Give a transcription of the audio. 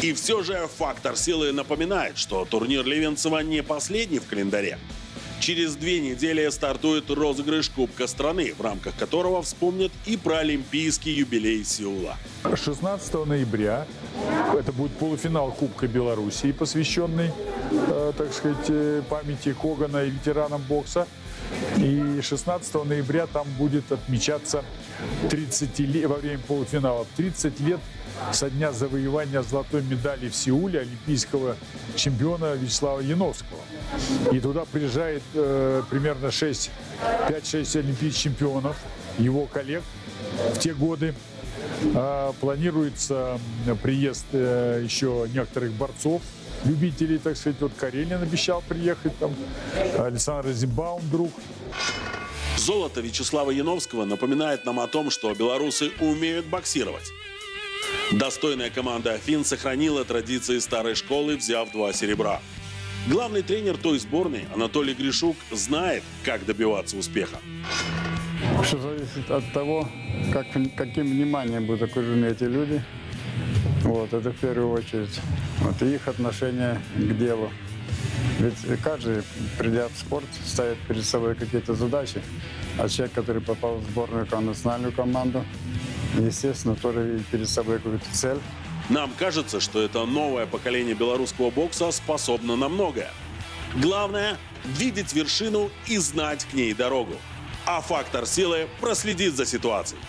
И все же фактор силы напоминает, что турнир Левенцева не последний в календаре. Через две недели стартует розыгрыш Кубка страны, в рамках которого вспомнят и про Олимпийский юбилей Сеула. 16 ноября это будет полуфинал Кубка Белоруссии, посвященный, э, так сказать, э, памяти Когана и ветеранам бокса. И 16 ноября там будет отмечаться 30 лет, во время полуфинала 30 лет со дня завоевания золотой медали в Сеуле олимпийского чемпиона Вячеслава Яновского. И туда приезжает э, примерно 6, 5-6 олимпийских чемпионов, его коллег в те годы. А, планируется приезд э, еще некоторых борцов, любителей, так сказать. Вот Карелин обещал приехать, там Александр Зимбаум, друг. Золото Вячеслава Яновского напоминает нам о том, что белорусы умеют боксировать. Достойная команда Афин сохранила традиции старой школы, взяв два серебра. Главный тренер той сборной Анатолий Гришук знает, как добиваться успеха. Все зависит от того, как, каким вниманием будут окружены эти люди. Вот, это в первую очередь. Вот, и их отношение к делу. Ведь каждый, придя в спорт, ставит перед собой какие-то задачи. А человек, который попал в сборную национальную команду, естественно, тоже перед собой какую-то цель. Нам кажется, что это новое поколение белорусского бокса способно на многое. Главное – видеть вершину и знать к ней дорогу. А фактор силы проследит за ситуацией.